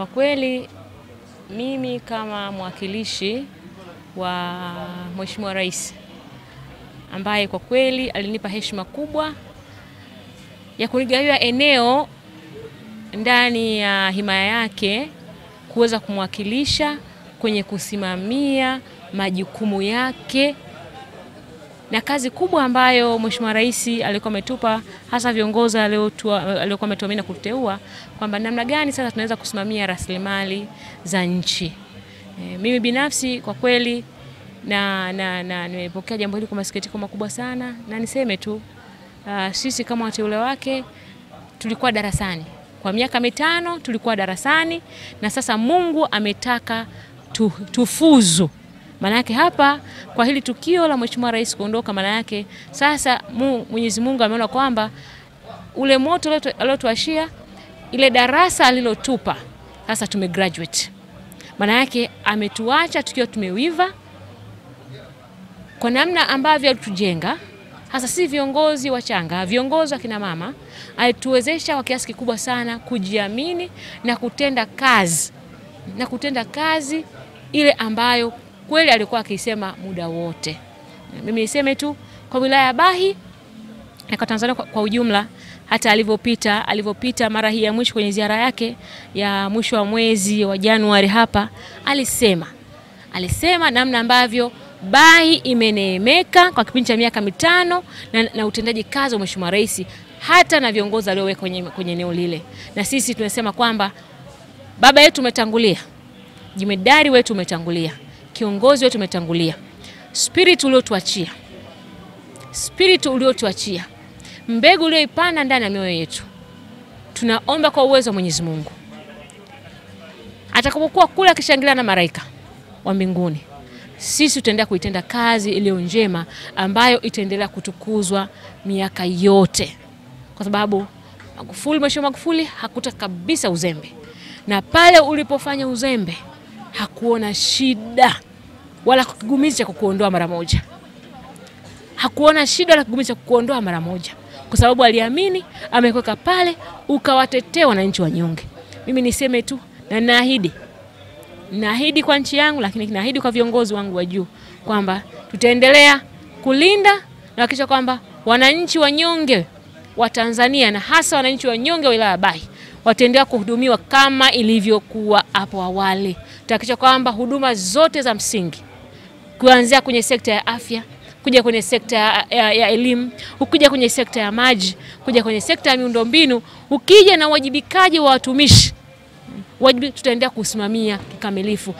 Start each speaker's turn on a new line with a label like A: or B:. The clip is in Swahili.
A: Kwa kweli mimi kama mwakilishi wa Mheshimiwa Rais ambaye kwa kweli alinipa heshima kubwa ya kunigawia eneo ndani ya himaya yake kuweza kumwakilisha kwenye kusimamia majukumu yake na kazi kubwa ambayo Mheshimiwa Rais alikuwa ametupa hasa viongozi aliokuwa ametuamini kuteua kwamba namna gani sasa tunaweza kusimamia rasilimali za nchi. E, mimi binafsi kwa kweli na, na, na nimepokea jambo hili kwa masikitiko makubwa sana, na niseme tu uh, sisi kama wateule wake tulikuwa darasani kwa miaka mitano, tulikuwa darasani na sasa Mungu ametaka tu, tufuzu maana yake hapa kwa hili tukio la Mheshimiwa Rais kuondoka, maana yake sasa Mwenyezi Mungu ameona kwamba ule moto aliotuashia ile darasa alilotupa sasa tume graduate. Maana yake ametuacha tukiwa tumewiva kwa namna ambavyo alitujenga hasa si viongozi wachanga, viongozi wa kina mama, alituwezesha kwa kiasi kikubwa sana kujiamini na kutenda kazi na kutenda kazi ile ambayo kweli alikuwa akisema muda wote. Mimi niseme tu kwa wilaya ya Bahi na kwa Tanzania kwa, kwa ujumla hata alivyopita alivyopita mara hii ya mwisho kwenye ziara yake ya mwisho wa mwezi wa Januari hapa alisema alisema namna ambavyo Bahi imeneemeka kwa kipindi cha miaka mitano na, na utendaji kazi wa Mheshimiwa Rais hata na viongozi alioweka kwenye, kwenye eneo lile, na sisi tunasema kwamba baba yetu umetangulia, jemedari wetu umetangulia kiongozi wetu umetangulia, spirit uliotuachia, spirit uliotuachia, mbegu ulioipanda ndani ya mioyo yetu, tunaomba kwa uwezo wa Mwenyezi Mungu. Atakapokuwa kule akishangilia na malaika wa mbinguni, sisi tutaendelea kuitenda kazi iliyo njema ambayo itaendelea kutukuzwa miaka yote, kwa sababu Magufuli, Mheshimiwa Magufuli hakuta kabisa uzembe, na pale ulipofanya uzembe hakuona shida wala kigumizi cha kukuondoa mara moja. Hakuona shida wala kigumizi cha kukuondoa mara moja, kwa sababu aliamini amekuweka pale ukawatetea wananchi wanyonge. Mimi niseme tu na naahidi, naahidi kwa nchi yangu, lakini naahidi kwa viongozi wangu wa juu kwamba tutaendelea kulinda na kuhakikisha kwamba wananchi wanyonge wa Tanzania na hasa wananchi wanyonge wa wilaya ya Bahi wataendelea kuhudumiwa kama ilivyokuwa hapo awali. Tutahakikisha kwamba huduma zote za msingi kuanzia kwenye sekta ya afya, kuja kwenye sekta ya, ya, elimu, ukija kwenye sekta ya maji, kuja kwenye sekta ya miundombinu, ukija na uwajibikaji wa watumishi, wajibu tutaendelea kusimamia kikamilifu.